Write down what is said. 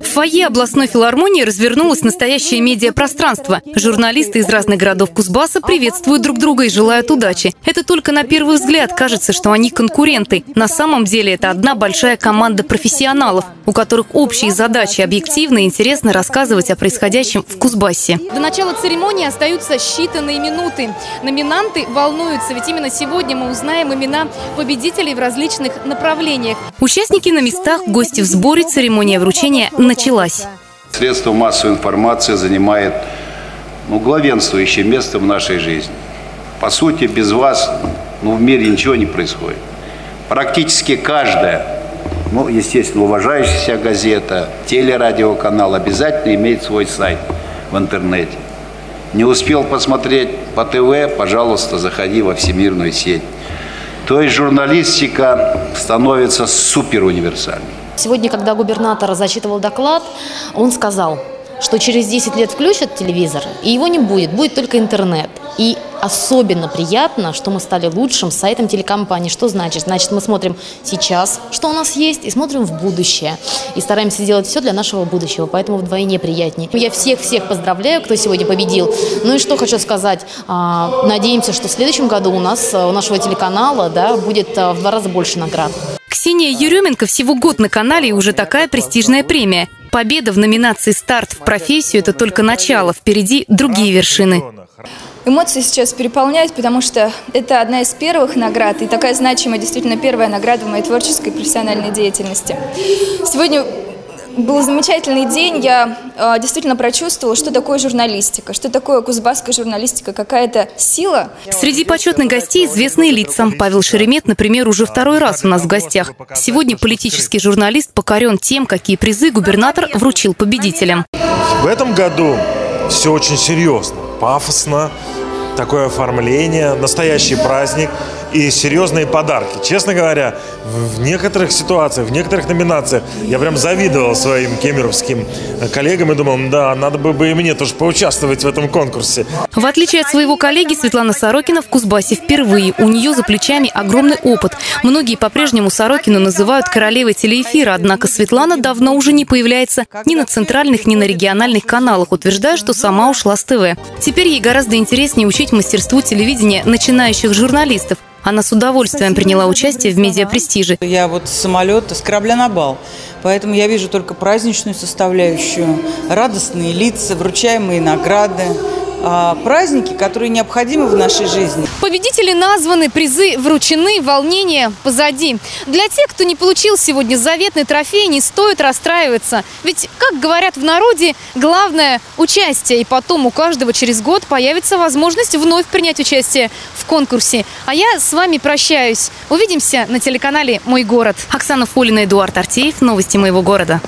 В фойе областной филармонии развернулось настоящее медиапространство. Журналисты из разных городов Кузбасса приветствуют друг друга и желают удачи. Это только на первый взгляд кажется, что они конкуренты. На самом деле это одна большая команда профессионалов, у которых общие задачи объективно и интересно рассказывать о происходящем в Кузбассе. До начала церемонии остаются считанные минуты. Номинанты волнуются, ведь именно сегодня мы узнаем имена победителей в различных направлениях. Участники на местах, гости в сборе, церемония вручения началась. Средство массовой информации занимает ну, главенствующее место в нашей жизни. По сути, без вас ну, в мире ничего не происходит. Практически каждая, ну, естественно, уважающаяся газета, телерадиоканал обязательно имеет свой сайт в интернете. Не успел посмотреть по ТВ, пожалуйста, заходи во всемирную сеть. То есть журналистика становится суперуниверсальной. Сегодня, когда губернатор зачитывал доклад, он сказал, что через 10 лет включат телевизор, и его не будет, будет только интернет. И особенно приятно, что мы стали лучшим сайтом телекомпании. Что значит? Значит, мы смотрим сейчас, что у нас есть, и смотрим в будущее. И стараемся делать все для нашего будущего, поэтому вдвойне приятнее. Я всех-всех поздравляю, кто сегодня победил. Ну и что хочу сказать. А, надеемся, что в следующем году у нас, у нашего телеканала, да, будет а, в два раза больше наград. Ксения Еременко всего год на канале и уже такая престижная премия. Победа в номинации «Старт в профессию» – это только начало. Впереди другие вершины. Эмоции сейчас переполняют, потому что это одна из первых наград, и такая значимая, действительно первая награда в моей творческой и профессиональной деятельности. Сегодня был замечательный день, я э, действительно прочувствовала, что такое журналистика, что такое кузбасская журналистика, какая-то сила. Среди почетных гостей известные лица. Павел Шеремет, например, уже второй раз у нас в гостях. Сегодня политический журналист покорен тем, какие призы губернатор вручил победителям. В этом году все очень серьезно, пафосно, такое оформление, настоящий праздник и серьезные подарки. Честно говоря, в некоторых ситуациях, в некоторых номинациях я прям завидовал своим кемеровским коллегам и думал, да, надо бы, бы и мне тоже поучаствовать в этом конкурсе. В отличие от своего коллеги, Светлана Сорокина в Кузбассе впервые. У нее за плечами огромный опыт. Многие по-прежнему Сорокину называют королевой телеэфира, однако Светлана давно уже не появляется ни на центральных, ни на региональных каналах, утверждая, что сама ушла с ТВ. Теперь ей гораздо интереснее учить мастерству телевидения начинающих журналистов. Она с удовольствием приняла участие в медиапрестиже. Я вот с самолета, с корабля на бал. Поэтому я вижу только праздничную составляющую, радостные лица, вручаемые награды. А, праздники, которые необходимы в нашей жизни. Победители названы, призы вручены, волнение позади. Для тех, кто не получил сегодня заветный трофей, не стоит расстраиваться. Ведь, как говорят в народе, главное – участие. И потом у каждого через год появится возможность вновь принять участие в конкурсе. А я с вами прощаюсь. Увидимся на телеканале «Мой город». Оксана Фолина, Эдуард Артеев. Новости моего города.